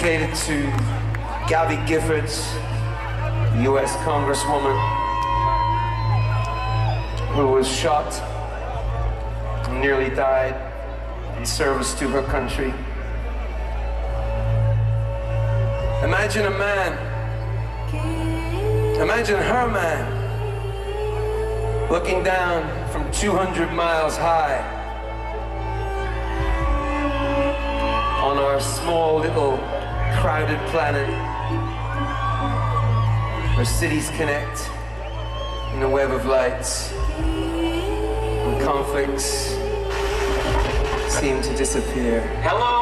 dedicated to Gabby Giffords, U.S. Congresswoman, who was shot and nearly died in service to her country. Imagine a man, imagine her man, looking down from 200 miles high on our small little crowded planet where cities connect in a web of lights and conflicts seem to disappear. Hello,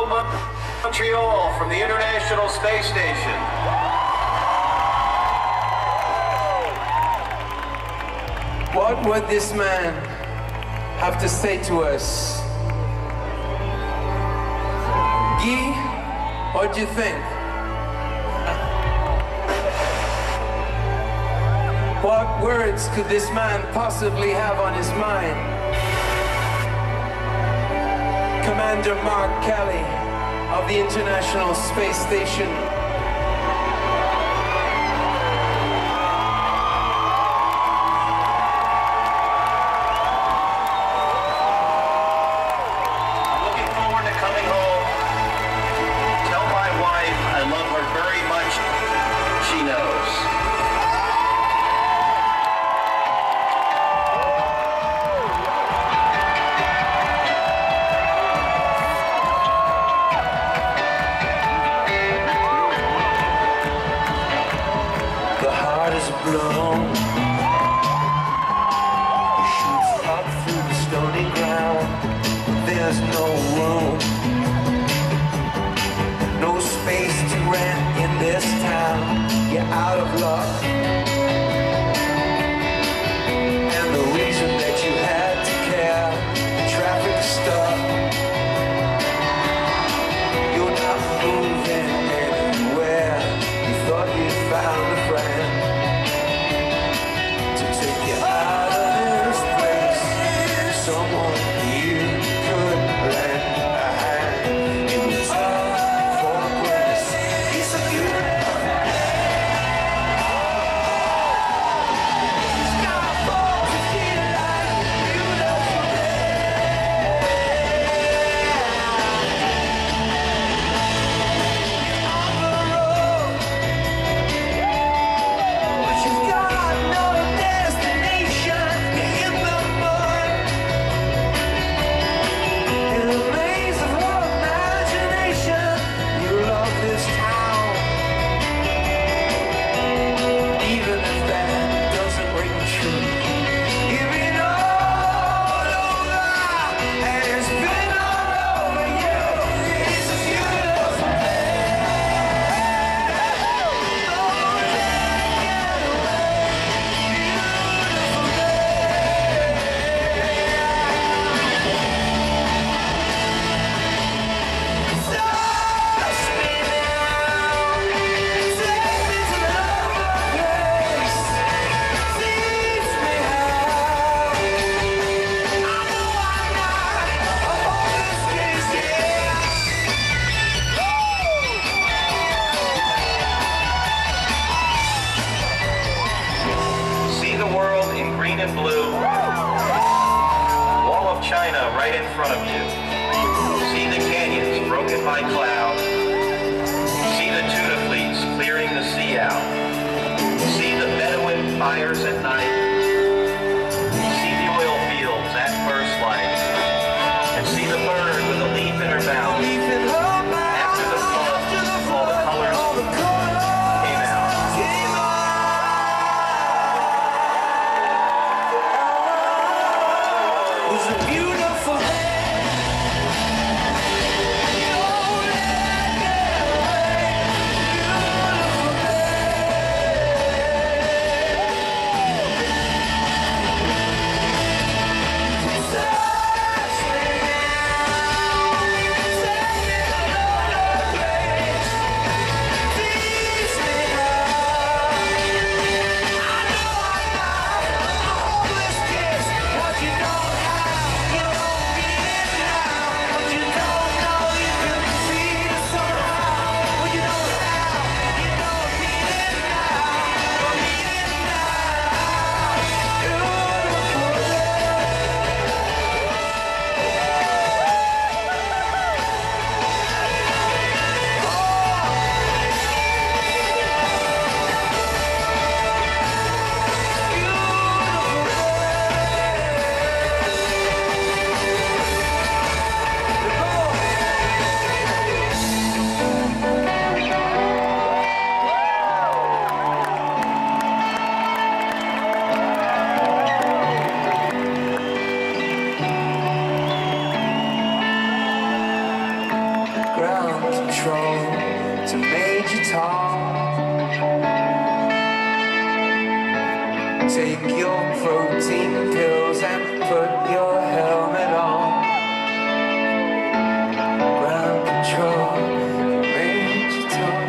Montreal from the International Space Station. What would this man have to say to us? Guy, what do you think? What words could this man possibly have on his mind? Commander Mark Kelly of the International Space Station. It shoots up through the stony ground. There's no room, no space to rent in this town. You're out of luck. Someone green and blue. Wall of China right in front of you. See the canyons broken by cloud. Take your protein pills and put your helmet on. Ground control, Major Tom.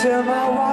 Tell my.